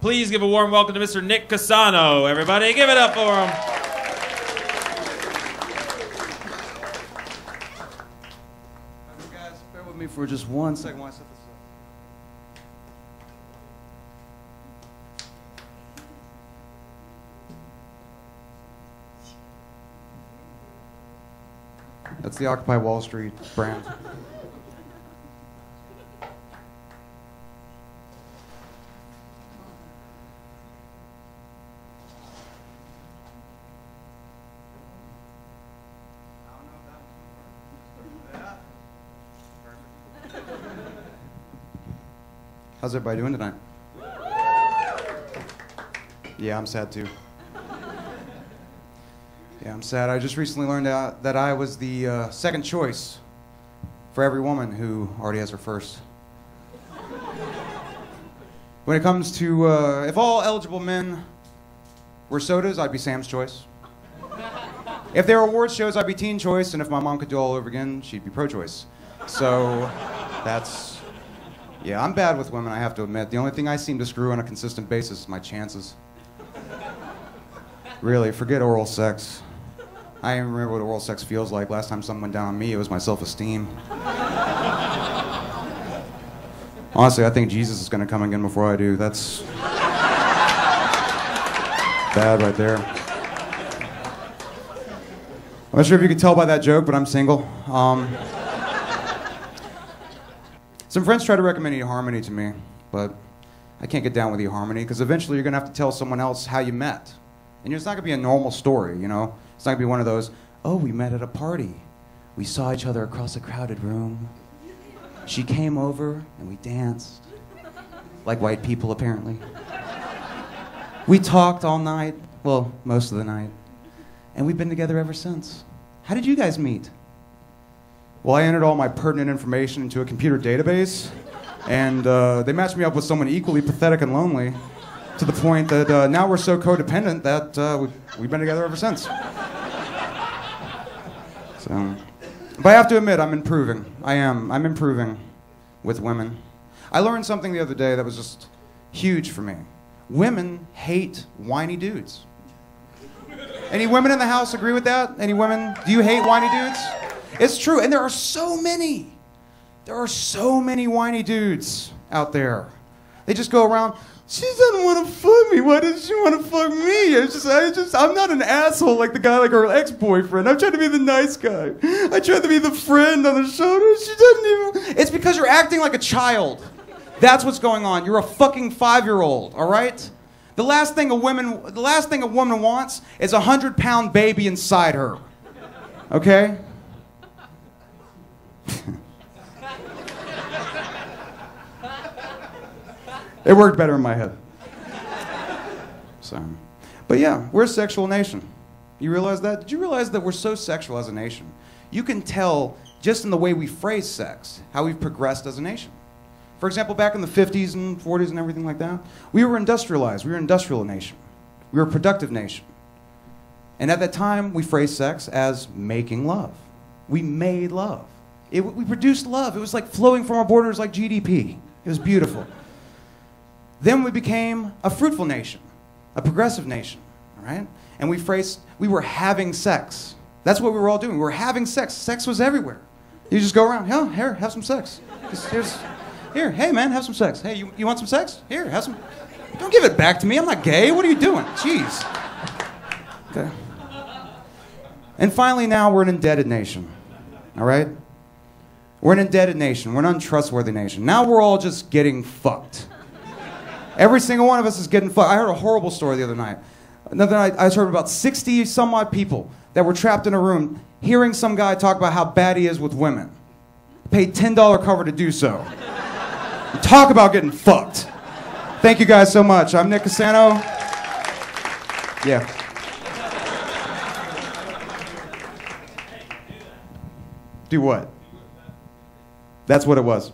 Please give a warm welcome to Mr. Nick Cassano, everybody. Give it up for him. Guys, bear with me for just one second while I set this up. That's the Occupy Wall Street brand. How's everybody doing tonight? Yeah, I'm sad too. Yeah, I'm sad. I just recently learned out that I was the uh, second choice for every woman who already has her first. When it comes to uh, if all eligible men were sodas, I'd be Sam's choice. If there were awards shows, I'd be teen choice, and if my mom could do all over again, she'd be pro choice. So that's yeah, I'm bad with women, I have to admit. The only thing I seem to screw on a consistent basis is my chances. Really, forget oral sex. I even remember what oral sex feels like. Last time someone went down on me, it was my self esteem. Honestly, I think Jesus is going to come again before I do. That's bad right there. I'm not sure if you can tell by that joke, but I'm single. Um, some friends try to recommend eHarmony to me, but I can't get down with eHarmony because eventually you're going to have to tell someone else how you met. And it's not going to be a normal story, you know? It's not going to be one of those, oh, we met at a party. We saw each other across a crowded room. She came over and we danced. Like white people, apparently. We talked all night. Well, most of the night. And we've been together ever since. How did you guys meet? Well, I entered all my pertinent information into a computer database, and uh, they matched me up with someone equally pathetic and lonely, to the point that uh, now we're so codependent that uh, we've, we've been together ever since. So, but I have to admit, I'm improving. I am. I'm improving with women. I learned something the other day that was just huge for me. Women hate whiny dudes. Any women in the house agree with that? Any women? Do you hate whiny dudes? It's true, and there are so many. There are so many whiny dudes out there. They just go around. She doesn't want to fuck me. Why does she want to fuck me? I just, I just, I'm not an asshole like the guy, like her ex-boyfriend. I'm trying to be the nice guy. I tried to be the friend on the shoulder. She doesn't even. It's because you're acting like a child. That's what's going on. You're a fucking five-year-old. All right. The last thing a woman, the last thing a woman wants is a hundred-pound baby inside her. Okay. It worked better in my head. So, but yeah, we're a sexual nation. You realize that? Did you realize that we're so sexual as a nation? You can tell just in the way we phrase sex how we've progressed as a nation. For example, back in the 50s and 40s and everything like that, we were industrialized. We were an industrial nation. We were a productive nation. And at that time, we phrased sex as making love. We made love. It, we produced love. It was like flowing from our borders like GDP. It was beautiful. Then we became a fruitful nation, a progressive nation, all right? And we phrased, we were having sex. That's what we were all doing. We were having sex. Sex was everywhere. You just go around, yeah, here, have some sex. Here's, here, hey man, have some sex. Hey, you, you want some sex? Here, have some. Don't give it back to me. I'm not gay. What are you doing? Jeez. Okay. And finally, now we're an indebted nation, all right? We're an indebted nation. We're an untrustworthy nation. Now we're all just getting fucked. Every single one of us is getting fucked. I heard a horrible story the other night. Another night, I heard about 60 some odd people that were trapped in a room hearing some guy talk about how bad he is with women. Paid $10 cover to do so. talk about getting fucked. Thank you guys so much. I'm Nick Cassano. Yeah. Do what? That's what it was.